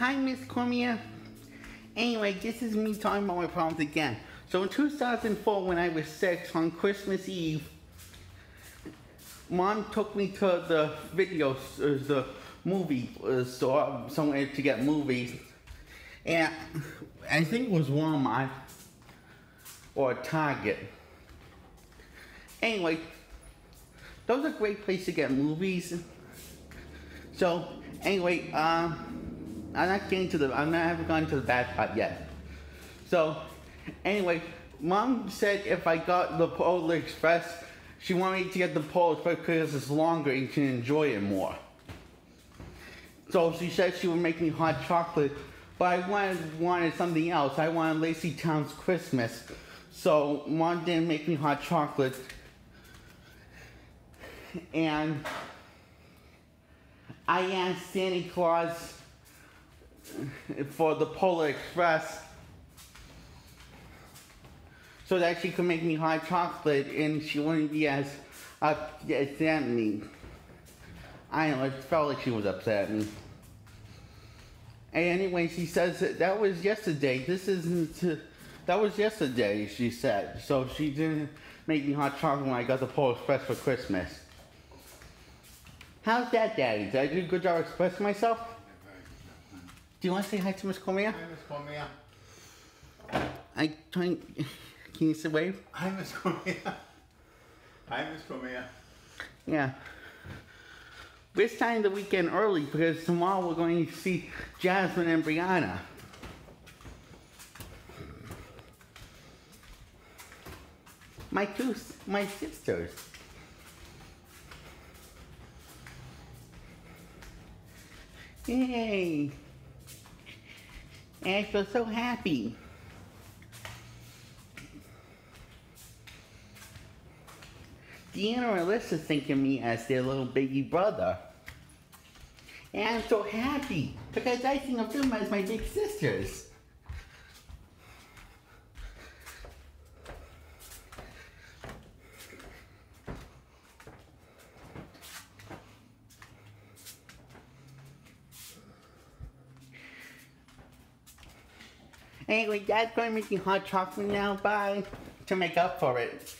Hi, Miss Cormier. Anyway, this is me talking about my problems again. So in 2004, when I was six, on Christmas Eve, Mom took me to the video, uh, the movie uh, store, somewhere to get movies. And I think it was Walmart or Target. Anyway, those are great places to get movies. So, anyway, um, I'm not getting to the, I'm not, haven't gone to the bad part yet. So, anyway, mom said if I got the Polar Express, she wanted me to get the Polar Express because it's longer and you can enjoy it more. So she said she would make me hot chocolate, but I wanted, wanted something else. I wanted LazyTown's Christmas. So mom didn't make me hot chocolate. And I asked Santa Claus for the Polar Express so that she could make me hot chocolate and she wouldn't be as upset at me. I felt like she was upset at me. And anyway, she says that, that was yesterday. This isn't, that was yesterday, she said. So she didn't make me hot chocolate when I got the Polar Express for Christmas. How's that, Daddy? Did I do a good job expressing myself? Do you want to say hi to Miss Cormier? Hi, Miss Cormier. I trying. Can you say wave? Hi, Miss Cormier. Hi, Miss Cormier. Yeah. We're starting the weekend early because tomorrow we're going to see Jasmine and Brianna. My two, my sisters. Yay! And I feel so happy. Deanna and Alyssa think of me as their little baby brother. And I'm so happy because I think of them as my big sisters. Anyway, Dad's going to make me hot chocolate now. Bye. To make up for it.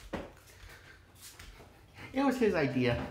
It was his idea.